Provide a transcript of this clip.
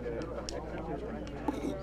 Hey!